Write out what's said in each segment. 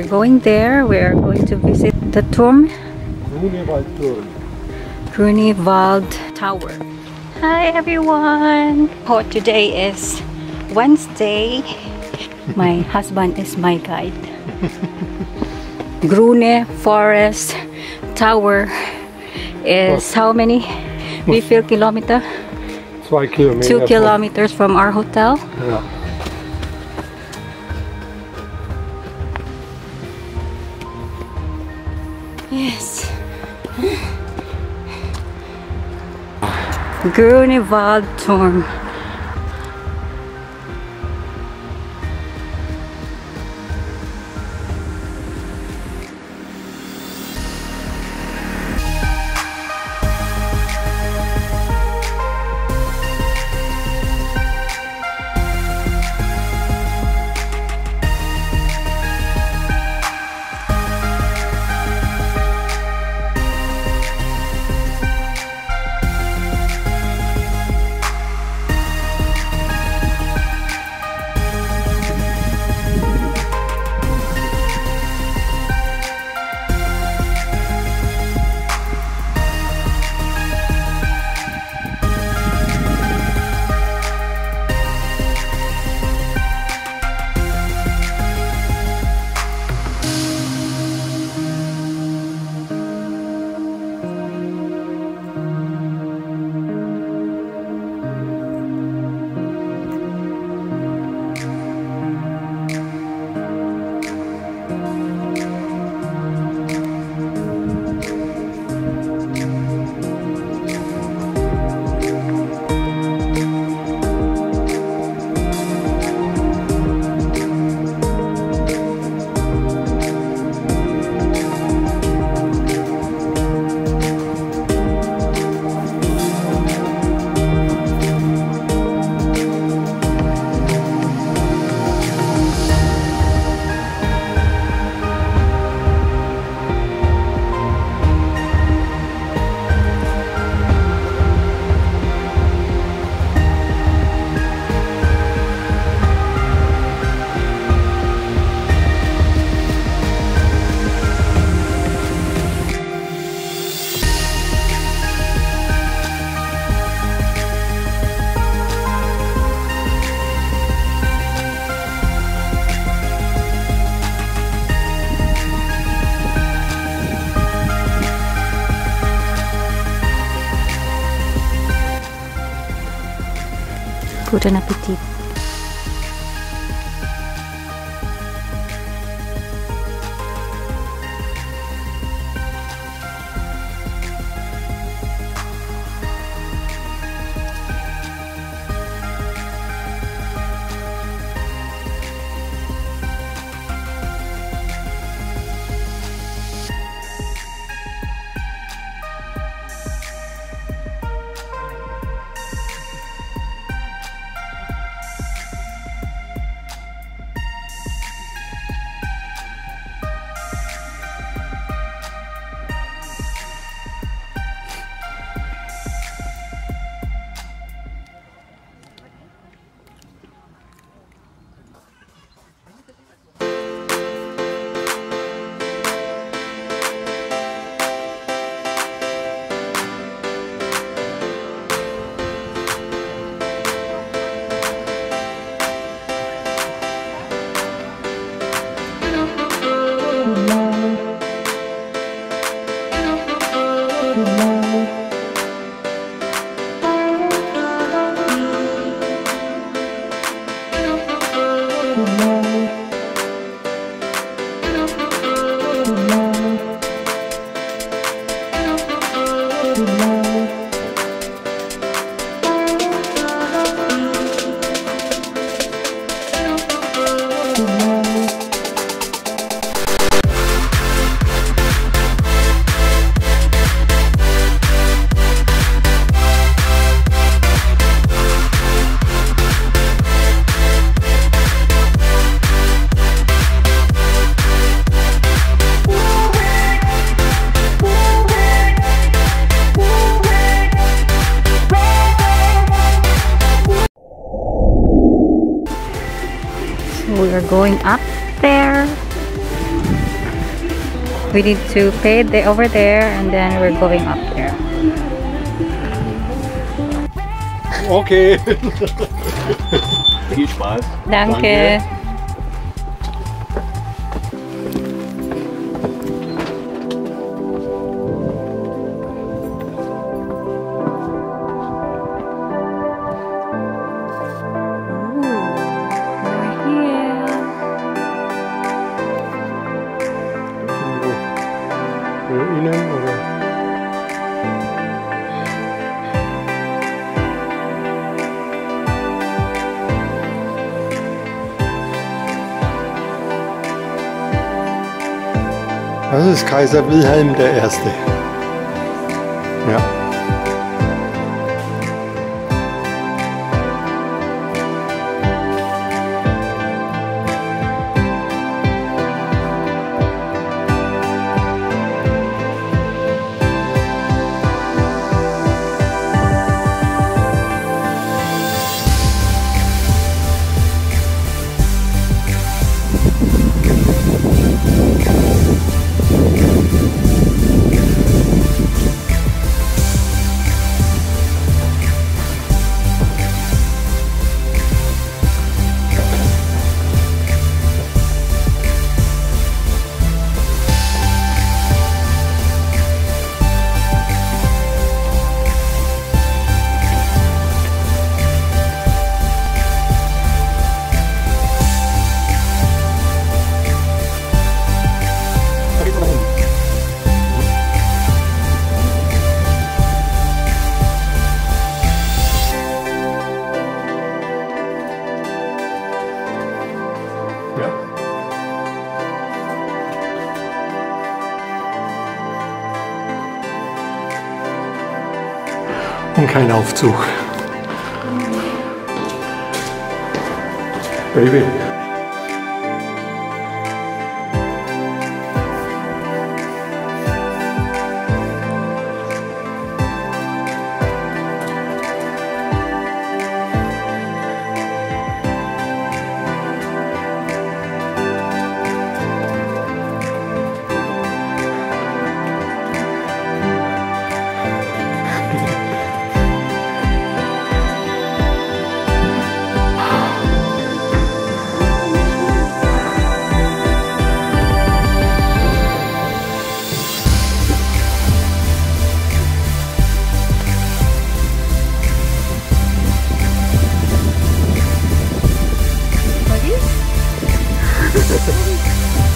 we're going there. We're going to visit the tomb. Grunewald Tower. Hi everyone! Oh, today is Wednesday. My husband is my guide. Grune Forest Tower is how many? We feel kilometer? Two kilometers from our hotel. Ja. Yes. Grunewald Turm. Guten Appetit. There. We need to pay the over there and then we're going up there. Okay. Viel Spaß. Danke. Danke. Kaiser Wilhelm I. Ja. Und kein Aufzug. Baby. 何?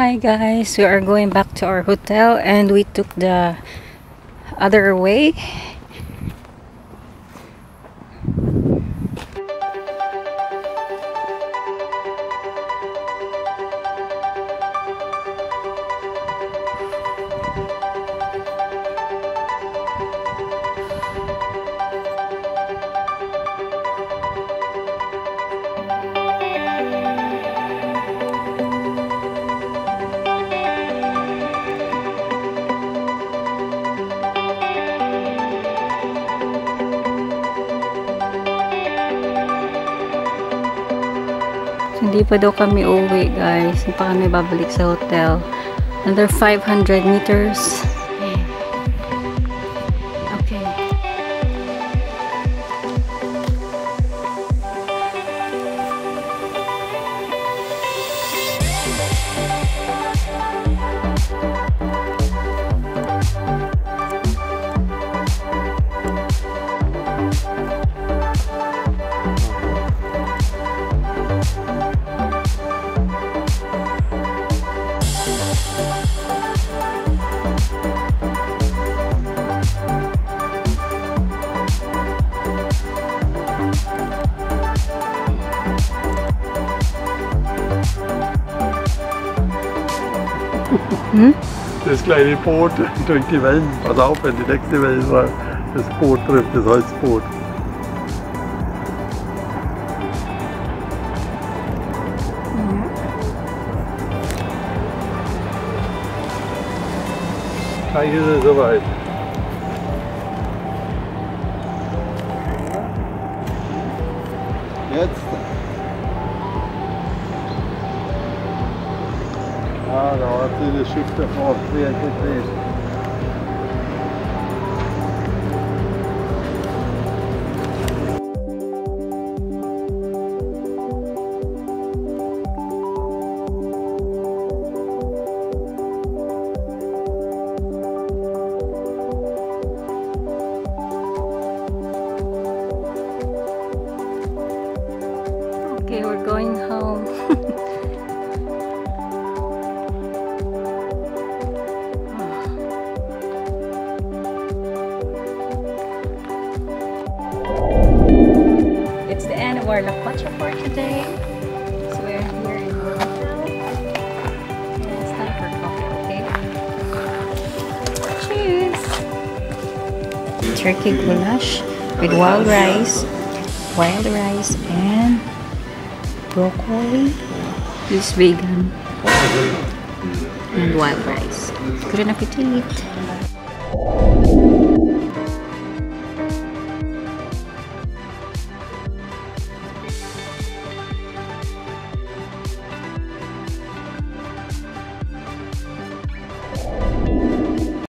Hi guys, we are going back to our hotel and we took the other way. Hindi pa daw kami uwi, guys. Hindi pa kami babalik sa hotel. Another 500 meters. Kleine Boot durch die Wellen. Pass auf, wenn die nächste Welle das Boot trifft, das Holzboot. Gleich ist es soweit. Jetzt. har 10 the på 3 till 3. Turkey goulash with wild rice, wild rice, and broccoli. This vegan. And wild rice. Good appetit!